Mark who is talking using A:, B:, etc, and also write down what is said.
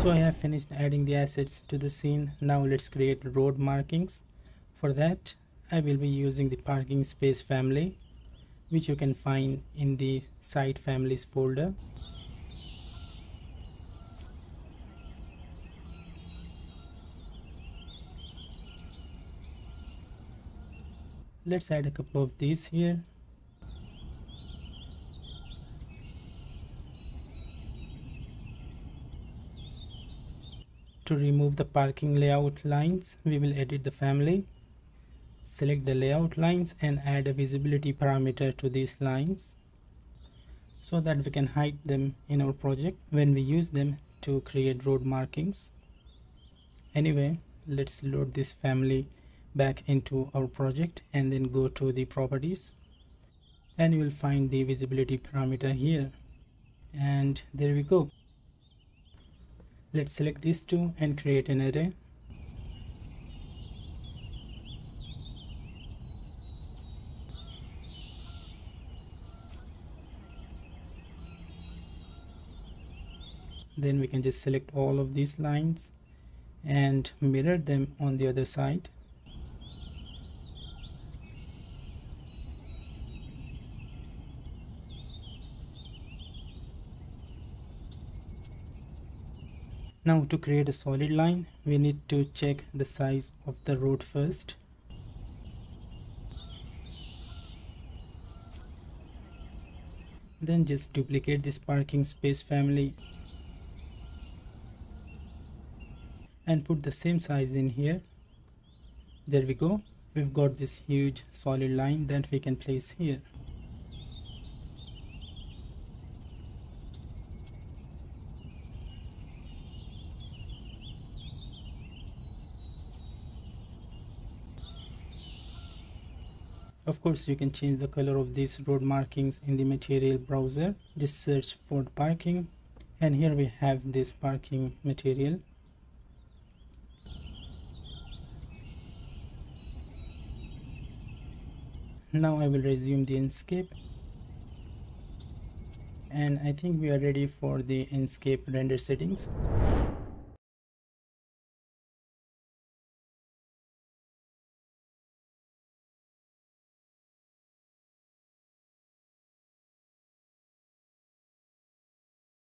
A: so I have finished adding the assets to the scene. Now let's create road markings. For that I will be using the parking space family which you can find in the site families folder. Let's add a couple of these here to remove the parking layout lines. We will edit the family select the layout lines and add a visibility parameter to these lines so that we can hide them in our project when we use them to create road markings. Anyway let's load this family back into our project and then go to the properties. And you will find the visibility parameter here. And there we go let's select these two and create an array. Then we can just select all of these lines and mirror them on the other side Now to create a solid line, we need to check the size of the road first. Then just duplicate this parking space family and put the same size in here. There we go. We've got this huge solid line that we can place here. Of course you can change the color of these road markings in the material browser. Just search for parking. And here we have this parking material. Now I will resume the Enscape and I think we are ready for the Enscape render settings